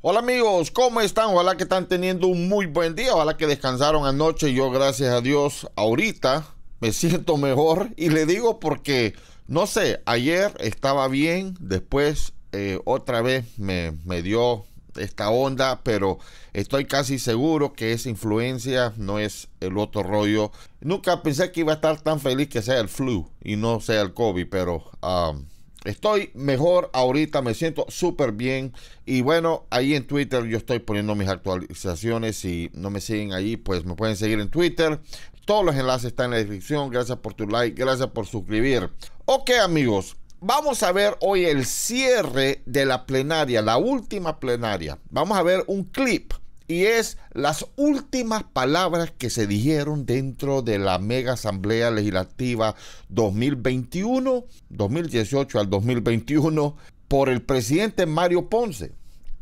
Hola amigos, ¿cómo están? Ojalá que están teniendo un muy buen día, ojalá que descansaron anoche. Yo, gracias a Dios, ahorita me siento mejor y le digo porque, no sé, ayer estaba bien, después eh, otra vez me, me dio esta onda, pero estoy casi seguro que esa influencia no es el otro rollo. Nunca pensé que iba a estar tan feliz que sea el flu y no sea el COVID, pero... Um, Estoy mejor ahorita, me siento súper bien. Y bueno, ahí en Twitter yo estoy poniendo mis actualizaciones. Si no me siguen ahí, pues me pueden seguir en Twitter. Todos los enlaces están en la descripción. Gracias por tu like, gracias por suscribir. Ok amigos, vamos a ver hoy el cierre de la plenaria, la última plenaria. Vamos a ver un clip y es las últimas palabras que se dijeron dentro de la mega asamblea legislativa 2021, 2018 al 2021 por el presidente Mario Ponce.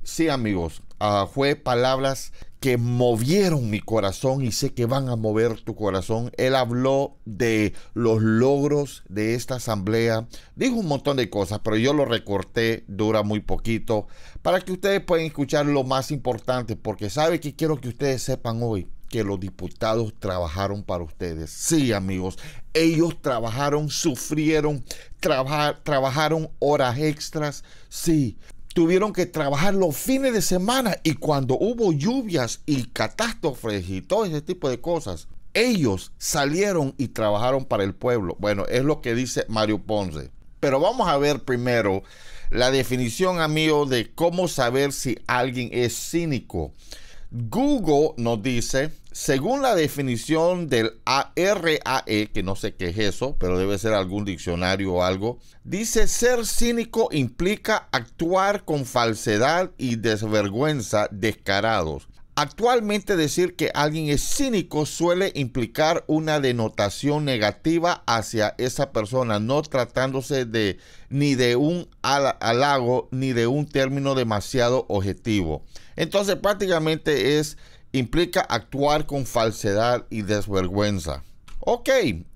Sí, amigos, uh, fue palabras que movieron mi corazón y sé que van a mover tu corazón. Él habló de los logros de esta asamblea. Dijo un montón de cosas, pero yo lo recorté, dura muy poquito, para que ustedes puedan escuchar lo más importante, porque sabe que quiero que ustedes sepan hoy que los diputados trabajaron para ustedes. Sí, amigos, ellos trabajaron, sufrieron, trabajaron horas extras. Sí, tuvieron que trabajar los fines de semana y cuando hubo lluvias y catástrofes y todo ese tipo de cosas, ellos salieron y trabajaron para el pueblo. Bueno, es lo que dice Mario Ponce. Pero vamos a ver primero la definición, amigo, de cómo saber si alguien es cínico. Google nos dice, según la definición del ARAE, que no sé qué es eso, pero debe ser algún diccionario o algo, dice ser cínico implica actuar con falsedad y desvergüenza descarados. Actualmente decir que alguien es cínico suele implicar una denotación negativa hacia esa persona, no tratándose de ni de un halago ni de un término demasiado objetivo. Entonces prácticamente es implica actuar con falsedad y desvergüenza. Ok,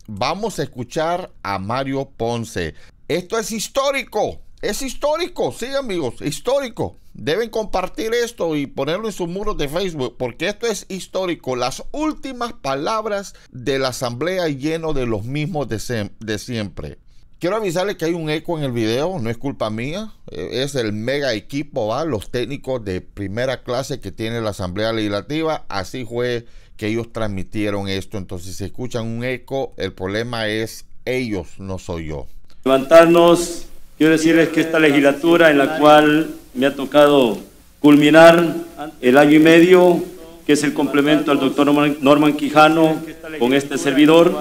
vamos a escuchar a Mario Ponce. Esto es histórico. Es histórico, sí amigos, histórico. Deben compartir esto y ponerlo en sus muros de Facebook porque esto es histórico. Las últimas palabras de la asamblea lleno de los mismos de, de siempre. Quiero avisarles que hay un eco en el video, no es culpa mía, eh, es el mega equipo, ¿va? los técnicos de primera clase que tiene la Asamblea Legislativa, así fue que ellos transmitieron esto, entonces si escuchan un eco, el problema es ellos, no soy yo. Levantarnos, quiero decirles que esta legislatura en la cual me ha tocado culminar el año y medio, que es el complemento al doctor Norman Quijano con este servidor,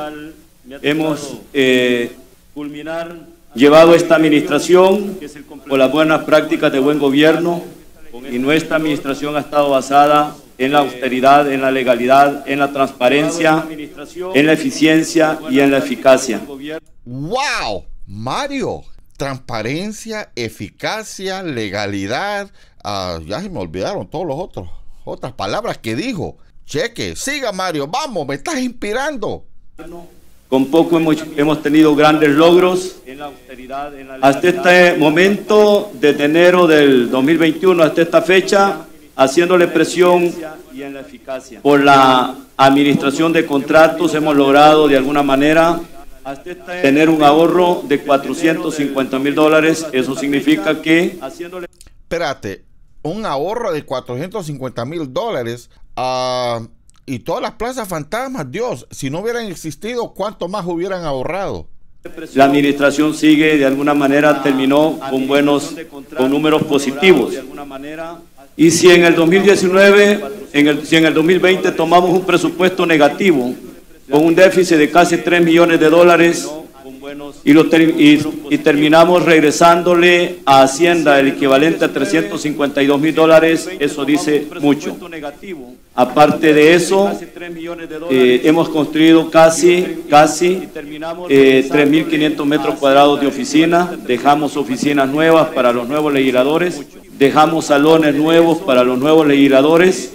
hemos... Eh, culminar llevado esta administración con las buenas prácticas de buen gobierno y nuestra administración ha estado basada en la austeridad, en la legalidad, en la transparencia, en la eficiencia y en la eficacia. ¡Wow! Mario, transparencia, eficacia, legalidad. Ah, ya se me olvidaron todos los otros, otras palabras que dijo. Cheque, siga Mario, vamos, me estás inspirando. Con poco hemos, tenido grandes logros. Hasta este momento, desde enero del 2021 hasta esta fecha, haciéndole presión por la administración de contratos, hemos logrado de alguna manera tener un ahorro de 450 mil dólares. Eso significa que... Espérate, un ahorro de 450 mil dólares. Uh, y todas las plazas fantasmas, Dios, si no hubieran existido, ¿cuánto más hubieran ahorrado? La administración sigue, de alguna manera terminó con buenos, con números positivos. Y si en el 2019, en el, si en el 2020 tomamos un presupuesto negativo, con un déficit de casi 3 millones de dólares, y, lo y, terminamos regresándole a Hacienda el equivalente a 352 mil dólares, eso dice mucho. Aparte de eso, eh, hemos construido casi, casi eh, 3.500 metros cuadrados de oficina, dejamos oficinas nuevas para los nuevos legisladores, dejamos salones nuevos para los nuevos legisladores.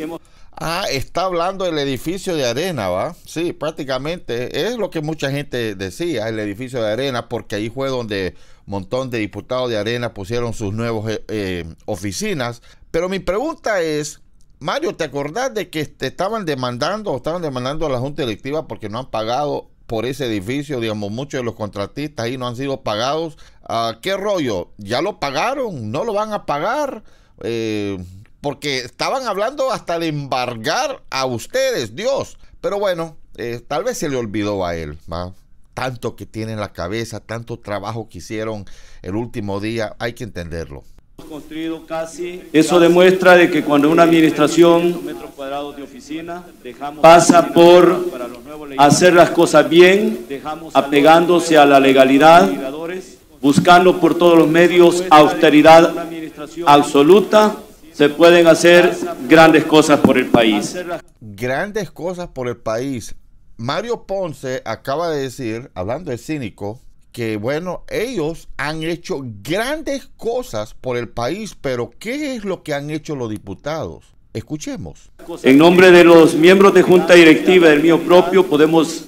Ah, está hablando del edificio de arena, ¿va? Sí, prácticamente es lo que mucha gente decía, el edificio de arena, porque ahí fue donde un montón de diputados de arena pusieron sus nuevas eh, eh, oficinas. Pero mi pregunta es, Mario, ¿te acordás de que te estaban demandando estaban demandando a la Junta Directiva porque no han pagado por ese edificio? Digamos, muchos de los contratistas ahí no han sido pagados. Ah, ¿Qué rollo? ¿Ya lo pagaron? ¿No lo van a pagar? Eh, porque estaban hablando hasta de embargar a ustedes, Dios. Pero bueno, eh, tal vez se le olvidó a él. Tanto que tiene en la cabeza, tanto trabajo que hicieron el último día, hay que entenderlo. Eso demuestra de que cuando una administración pasa por hacer las cosas bien, apegándose a la legalidad, buscando por todos los medios austeridad absoluta, se pueden hacer grandes cosas por el país. Grandes cosas por el país. Mario Ponce acaba de decir, hablando de cínico, que bueno, ellos han hecho grandes cosas por el país, pero ¿qué es lo que han hecho los diputados? Escuchemos. En nombre de los miembros de Junta Directiva del mío propio, podemos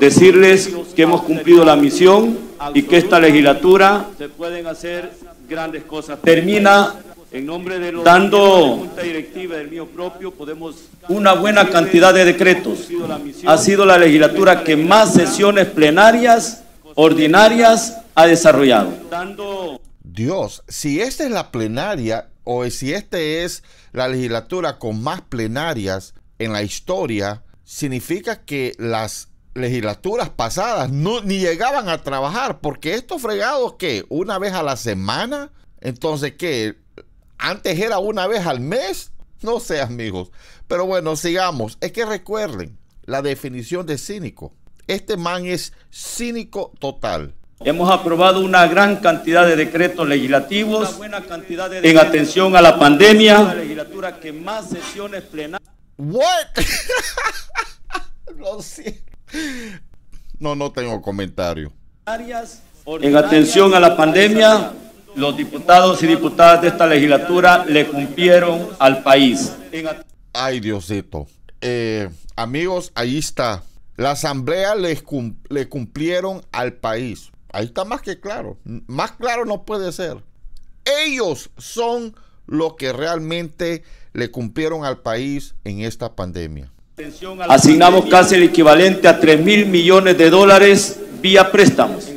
decirles que hemos cumplido la misión y que esta legislatura se pueden hacer grandes cosas. Termina en nombre de los dando Directiva del mío propio, podemos una buena cantidad de decretos. Ha sido la legislatura que más sesiones plenarias ordinarias ha desarrollado. Dios, si esta es la plenaria o si esta es la legislatura con más plenarias en la historia, significa que las legislaturas pasadas no, ni llegaban a trabajar, porque estos fregados que una vez a la semana, entonces que antes era una vez al mes, no sé amigos, pero bueno, sigamos, es que recuerden la definición de cínico. Este man es cínico total. Hemos aprobado una gran cantidad de decretos legislativos en atención a la pandemia. La legislatura que más sesiones plenarias. What? No, no tengo comentario. En atención a la pandemia, los diputados y diputadas de esta legislatura le cumplieron al país. Ay, Diosito. Eh, amigos, ahí está. La asamblea les le cumplieron al país. Ahí está más que claro. Más claro no puede ser. Ellos son los que realmente le cumplieron al país en esta pandemia. Asignamos casi el equivalente a 3 mil millones de dólares vía préstamos.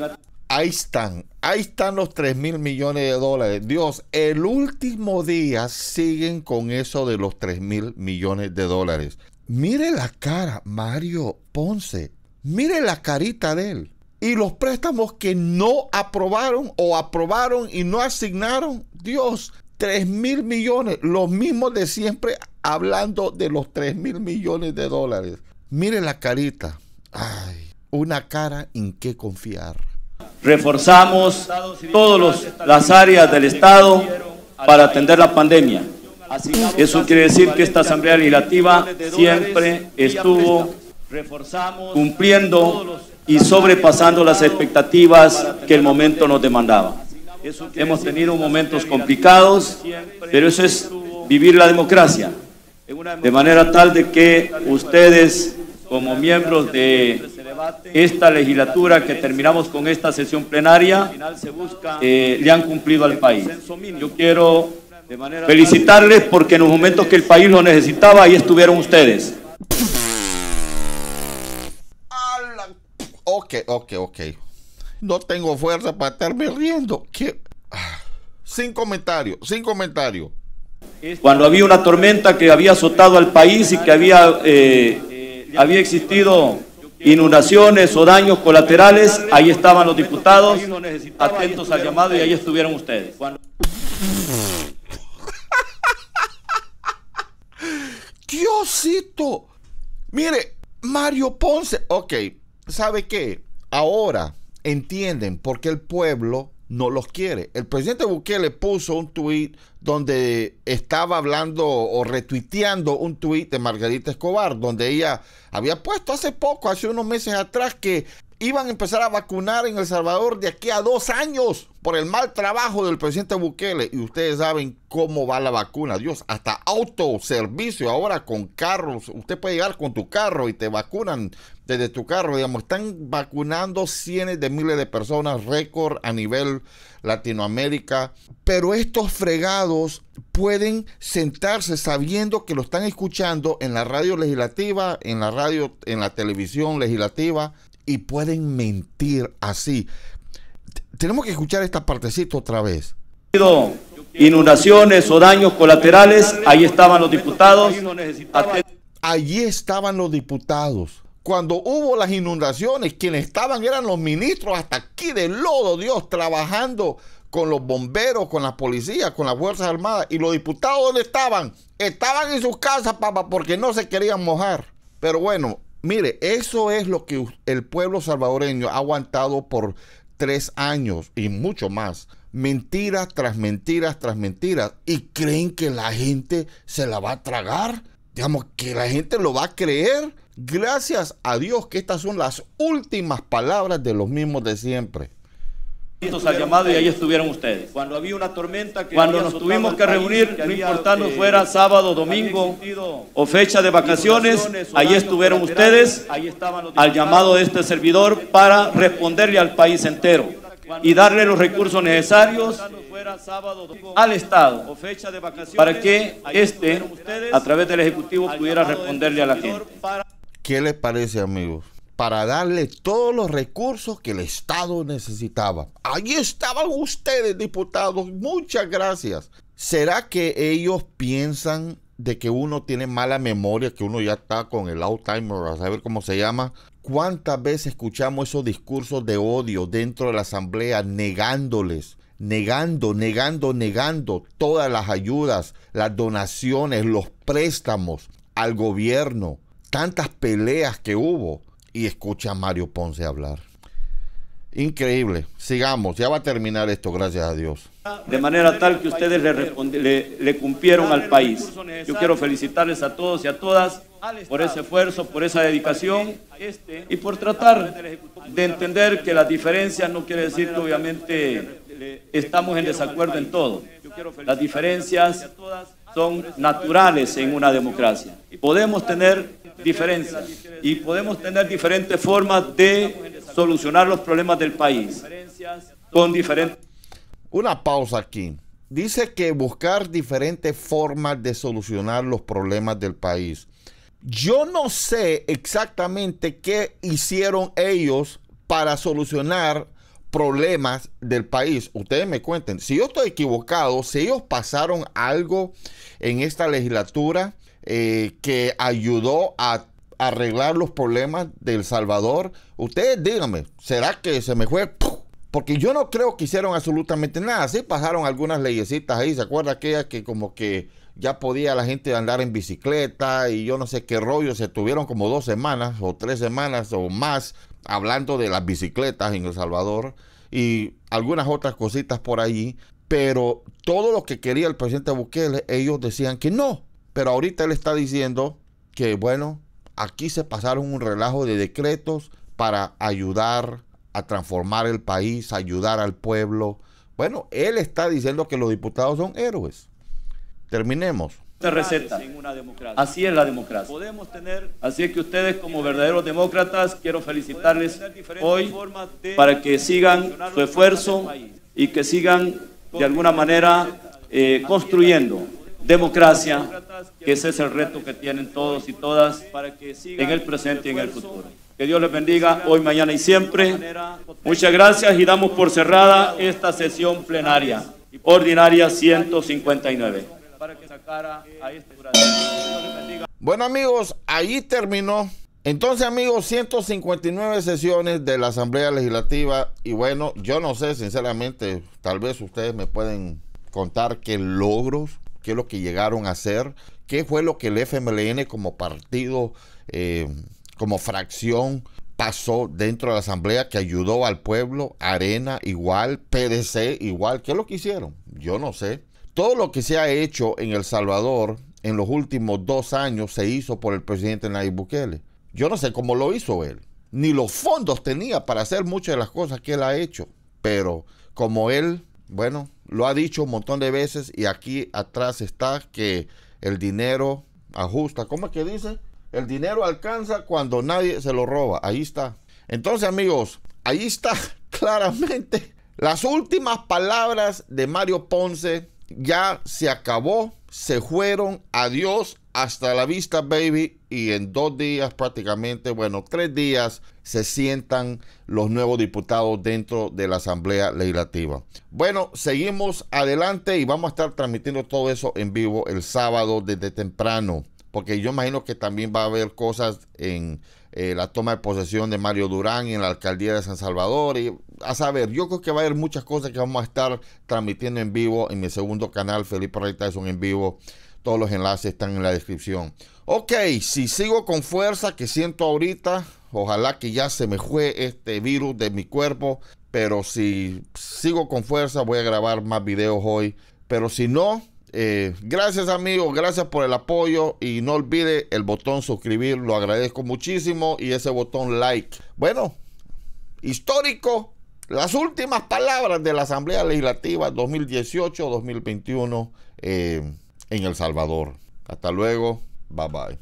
Ahí están, ahí están los 3 mil millones de dólares. Dios, el último día siguen con eso de los 3 mil millones de dólares. Mire la cara, Mario Ponce. Mire la carita de él. Y los préstamos que no aprobaron o aprobaron y no asignaron, Dios, 3 mil millones, los mismos de siempre hablando de los 3 mil millones de dólares. Mire la carita. Ay, una cara en que confiar. Reforzamos todas las áreas del Estado para atender la pandemia. Eso quiere decir que esta Asamblea Legislativa siempre estuvo cumpliendo y sobrepasando las expectativas que el momento nos demandaba. Hemos tenido momentos complicados, pero eso es vivir la democracia, de manera tal de que ustedes, como miembros de esta legislatura que terminamos con esta sesión plenaria, eh, le han cumplido al país. Yo quiero Felicitarles porque en los momentos que el país lo necesitaba, ahí estuvieron ustedes. Ok, ok, ok. No tengo fuerza para estarme riendo. Sin comentario, sin comentario. Cuando había una tormenta que había azotado al país y que había, eh, había existido inundaciones o daños colaterales, ahí estaban los diputados atentos al llamado y ahí estuvieron ustedes. Diosito. Mire, Mario Ponce. Ok, ¿sabe qué? Ahora entienden por qué el pueblo no los quiere. El presidente Bukele puso un tuit donde estaba hablando o retuiteando un tuit de Margarita Escobar, donde ella había puesto hace poco, hace unos meses atrás, que iban a empezar a vacunar en El Salvador de aquí a dos años por el mal trabajo del presidente Bukele. Y ustedes saben cómo va la vacuna. Dios, hasta autoservicio ahora con carros. Usted puede llegar con tu carro y te vacunan desde tu carro. Digamos, están vacunando cientos de miles de personas, récord a nivel Latinoamérica. Pero estos fregados pueden sentarse sabiendo que lo están escuchando en la radio legislativa, en la radio, en la televisión legislativa y pueden mentir así. Tenemos que escuchar esta partecita otra vez. Inundaciones o daños colaterales, ahí estaban los diputados. Allí estaban los diputados. Cuando hubo las inundaciones, quienes estaban eran los ministros hasta aquí de lodo, Dios, trabajando con los bomberos, con la policía, con las Fuerzas Armadas. ¿Y los diputados dónde estaban? Estaban en sus casas, papá, porque no se querían mojar. Pero bueno, mire, eso es lo que el pueblo salvadoreño ha aguantado por tres años y mucho más. Mentiras tras mentiras tras mentiras. Y creen que la gente se la va a tragar. Digamos, que la gente lo va a creer. Gracias a Dios que estas son las últimas palabras de los mismos de siempre al llamado y ahí estuvieron ustedes. Cuando había una tormenta Cuando nos tuvimos que reunir, no importando eh, fuera sábado, domingo o fecha de vacaciones, ahí estuvieron ustedes al llamado de este servidor para responderle al país entero y darle los recursos necesarios al Estado para que este, a través del Ejecutivo, pudiera responderle a la gente. ¿Qué les parece, amigos? Para darle todos los recursos que el Estado necesitaba. Ahí estaban ustedes, diputados. Muchas gracias. ¿Será que ellos piensan de que uno tiene mala memoria, que uno ya está con el Alzheimer, a saber cómo se llama? ¿Cuántas veces escuchamos esos discursos de odio dentro de la Asamblea negándoles negando, negando, negando todas las ayudas, las donaciones, los préstamos al gobierno, tantas peleas que hubo y escucha a Mario Ponce hablar. Increíble. Sigamos, ya va a terminar esto, gracias a Dios. De manera tal que ustedes le, le, cumplieron al país. Yo quiero felicitarles a todos y a todas por ese esfuerzo, por esa dedicación y por tratar de entender que las diferencias no quiere decir que obviamente estamos en desacuerdo en todo. Las diferencias son naturales en una democracia. Podemos tener diferencias y podemos tener diferentes formas de solucionar los problemas del país con diferentes... Una pausa aquí. Dice que buscar diferentes formas de solucionar los problemas del país. Yo no sé exactamente qué hicieron ellos para solucionar problemas del país. Ustedes me cuenten, si yo estoy equivocado, si ellos pasaron algo en esta legislatura eh, que ayudó a arreglar los problemas del Salvador, ustedes díganme, ¿será que se me fue? Porque yo no creo que hicieron absolutamente nada. Sí pasaron algunas leyesitas ahí. ¿Se acuerda aquella que como que ya podía la gente andar en bicicleta y yo no sé qué rollo? Se tuvieron como dos semanas o tres semanas o más hablando de las bicicletas en El Salvador y algunas otras cositas por ahí. Pero todo lo que quería el presidente Bukele, ellos decían que no. Pero ahorita él está diciendo que, bueno, aquí se pasaron un relajo de decretos para ayudar a transformar el país, ayudar al pueblo. Bueno, él está diciendo que los diputados son héroes. Terminemos. receta. Así es la democracia. Así es que ustedes como verdaderos demócratas quiero felicitarles hoy para que sigan su esfuerzo y que sigan de alguna manera eh, construyendo democracia, que ese es el reto que tienen todos y todas en el presente y en el futuro. Que Dios les bendiga hoy, mañana y siempre. Muchas gracias y damos por cerrada esta sesión plenaria, ordinaria 159. Bueno amigos, ahí terminó. Entonces amigos, 159 sesiones de la Asamblea Legislativa y bueno, yo no sé sinceramente, tal vez ustedes me pueden contar qué logros qué es lo que llegaron a hacer, qué fue lo que el FMLN como partido, eh, como fracción, pasó dentro de la asamblea que ayudó al pueblo, Arena igual, PDC igual, ¿qué es lo que hicieron? Yo no sé. Todo lo que se ha hecho en El Salvador en los últimos dos años se hizo por el presidente Nayib Bukele. Yo no sé cómo lo hizo él. ni los fondos tenía para hacer muchas de las cosas que él ha hecho. Pero como él, bueno, lo ha dicho un montón de veces y aquí atrás está que el dinero ajusta. ¿Cómo es que dice? El dinero alcanza cuando nadie se lo roba. Ahí está. Entonces, amigos, ahí está claramente las últimas palabras de Mario Ponce. Ya se acabó, se fueron. Adiós, hasta la vista, baby. Y en dos días prácticamente, bueno, tres días, se sientan los nuevos diputados dentro de la Asamblea Legislativa. Bueno, seguimos adelante y vamos a estar transmitiendo todo eso en vivo el sábado desde temprano porque yo imagino que también va a haber cosas en eh, la toma de posesión de Mario Durán en la alcaldía de San Salvador. Y a saber, yo creo que va a haber muchas cosas que vamos a estar transmitiendo en vivo en mi segundo canal, Felipe Rey Tyson en vivo. Todos los enlaces están en la descripción. Ok, si sigo con fuerza que siento ahorita, ojalá que ya se me fue este virus de mi cuerpo. Pero si sigo con fuerza, voy a grabar más videos hoy. Pero si no, eh, gracias amigos, gracias por el apoyo y no olvide el botón suscribir, lo agradezco muchísimo y ese botón like. Bueno, histórico, las últimas palabras de la Asamblea Legislativa 2018-2021 eh, en El Salvador. Hasta luego, bye bye.